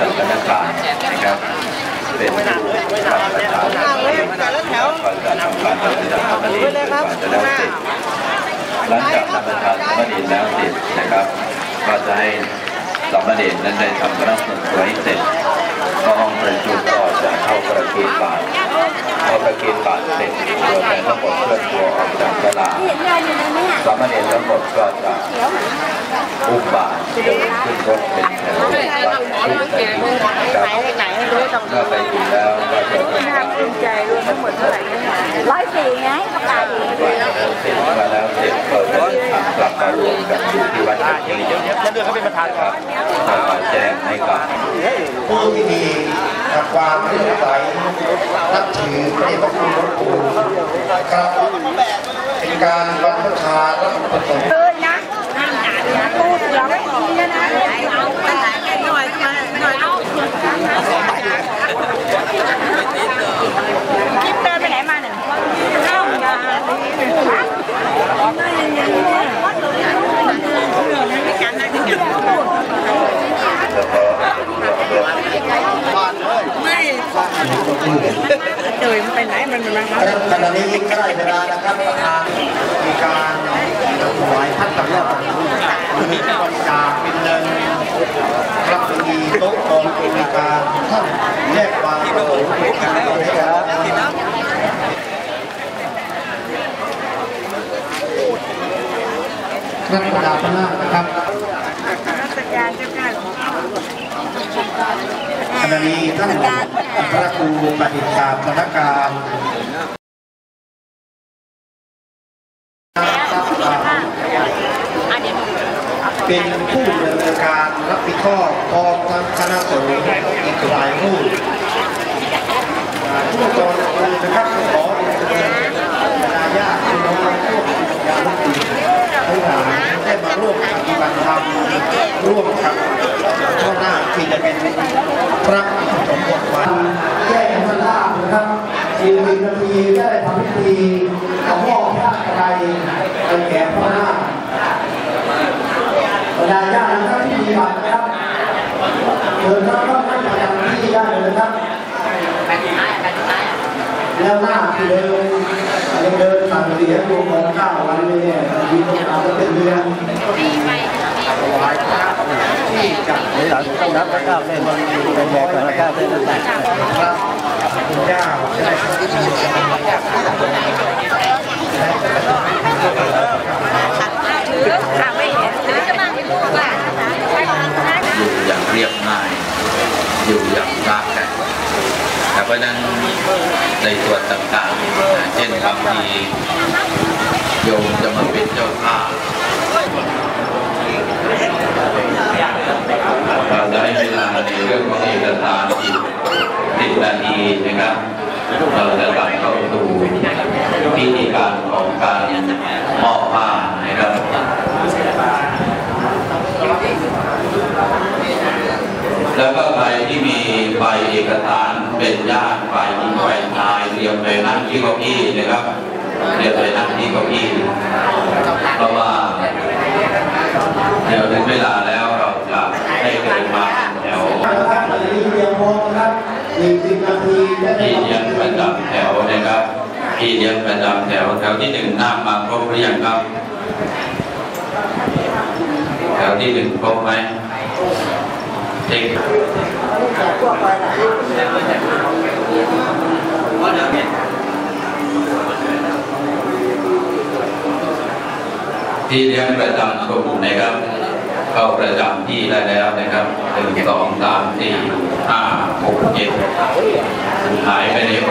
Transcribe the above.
สถานการณ์นะครับเป็นผู้รับประทานก็จะทำการปฏิบัติหน้าที่จนกว่าจะแล้วเสร็จหลังจากทำประทานสมณีแล้วเสร็จนะครับ ก็จะให้สมณีนั้นได้ทำพระส่วนตัวให้เสร็จก็ห้องประชุมก็จะ เข้าประเคนบาทพอประเคนบาทเสร็จตัวแทนทั้งหมดเคลื่อนตัวออกจากตลาดสามเณรทั้งหมดก็จะอุ้มบาตรเดินขึ้นรถเป็นแถววัดขึ้นไปนะครับเมื่อไปถึงแล้วก็จะทำการภูมิใจรวมทั้งหมดเท่าไหร่ร้อยสี่ไงประกาศอีกเสร็จมาแล้วเสร็จก็จะทำกลับมารวมกันอยู่ที่วัดแห่งนี้แล้วเดือนเขาเป็นประธานครับมาแจ้งให้กับผู้ที่มี กับความเลื่อมใสนับถือพระเดชพระคุณหลวงปู่ครับเป็นการบรรพชาและอุปสมบท เอิญนะพูดร้องดีนะนะเอาไปไหนกันหน่อยมาหน่อยเอากิ๊บเดินไปไหนมาหนึ่งเข้างาน เดินไปไหนมันมันขณะนี้ใกล้เวลานะครับประธานมีการถวายพัฒนามีการจากเป็นเงินรับมีโต๊ะกองมีการท่านแยกวางประสงค์เป็นการให้การนักประดาพนาคนะครับขณะนี้ท่านพระครู ปฏิกาสถานการณ์เป็นผู้ดำเนินการรับผิดชอบพร้อมทั้งคณะสงฆ์อีกหลายรูปผู้กองคุณนะครับขอเรียนเชิญาญาติน้องพวกญาติผู้ทั้งหลายได้มาร่วมปฏิบัติธรรมร่วมกับข้าหน้าที่จะเป็นพระสมบทวันแนาบนะครับอีกหนึ่งนาทีได้ทำพิธีเอาหม้อบผ้าไตรไปแก่พระนาคบรรดาญาตินะครับที่มีบัตรนะครับเดินเข้าเข้าประจำที่ได้เลยนะครับแล้วหน้าที่เดินยังเดินสั่งเสียรวมของเก้าวันนี้เนี่ยมีโอกาสจะเป็นเดือนถวายพระที่จัดหลังต้องนับแล้วก้าวเล่นเป็นแบกก่อนแล้วก้าวเล่นต่าจะได้ถือค่ะไม่เห็นถือจะมาที่พู ดว่าอยู่อย่างเรียบง่าย อยู่อย่างรักกันแต่เพราะนั้นในส่วนต่างๆ เช่นบางทีโยมจะมาเป็นเจ้าภาพเราจะให้เวลาในเรื่องของเอกสารอีกสิ บนาทีนะครับเราจะกลับเข้าสู่พิธีการของการมอบผ้านะครับแล้วก็ใครที่มีใบเอกสารเป็นญาติฝ่ายหญิงฝ่ายชายเตรียมไปนั่งที่เก้าอี้นะครับเตรียมไปนั่งที่เก้าอี้เพราะว่าเดี๋ยวถึงเวลาแล้วเราจะให้เดินมาแถว นะครับตอนนี้เตรียมพร้อม นะครับอีกสิบนาทีจะได้ที่เลี้ยงประจำแถวนะครับที่เลี้ยงประจำแถวแถวที่หนึ่งน้ำมาครบหรือยังครับ แถวที่หนึ่งครบไหมเช็คที่เลี้ยงประจำกลุ่มนะครับ เข้าประจำที่ได้แล้วนะครับหนึ่งสองสามสี่ห้าหกเจ็ดหายไปในค